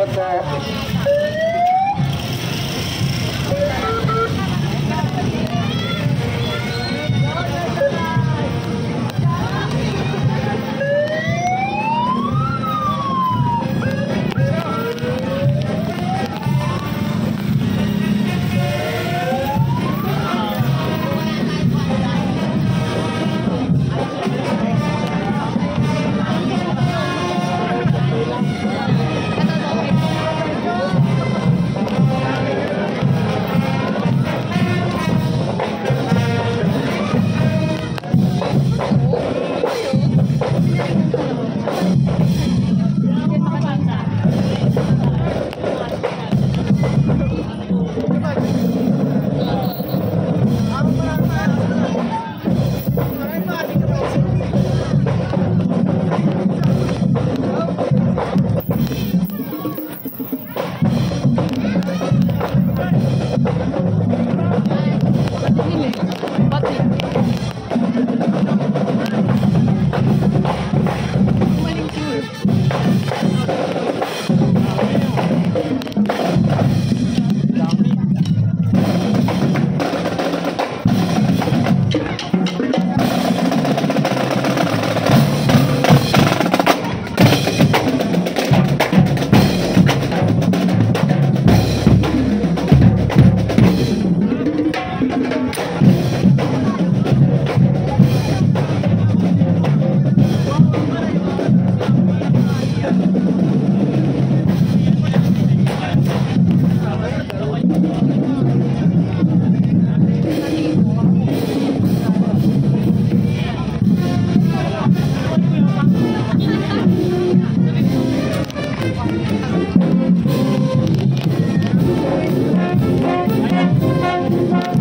avatar. Thank you.